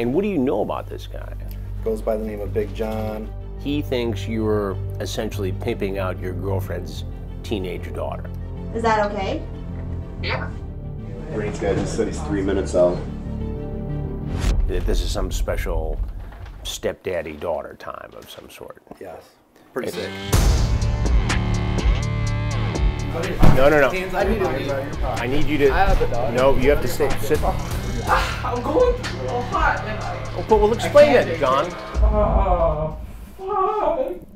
And what do you know about this guy? Goes by the name of Big John. He thinks you're essentially pimping out your girlfriend's teenage daughter. Is that okay? Brains guy just said he's three minutes out. That this is some special stepdaddy daughter time of some sort. Yes. Pretty sick. No, no, no. I need you to. No, you have to stay. Sit. Ah, I'm going through a hot but we'll explain it, John. Oh, fuck.